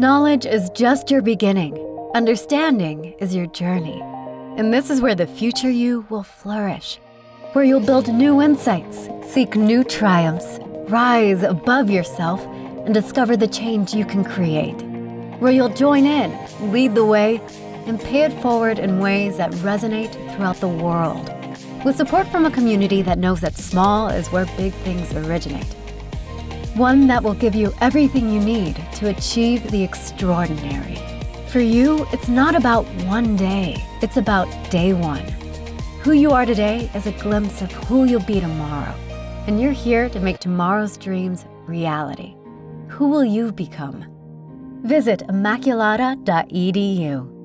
Knowledge is just your beginning, understanding is your journey. And this is where the future you will flourish, where you'll build new insights, seek new triumphs, rise above yourself, and discover the change you can create, where you'll join in, lead the way, and pay it forward in ways that resonate throughout the world, with support from a community that knows that small is where big things originate. One that will give you everything you need to achieve the extraordinary. For you, it's not about one day, it's about day one. Who you are today is a glimpse of who you'll be tomorrow, and you're here to make tomorrow's dreams reality. Who will you become? Visit immaculata.edu.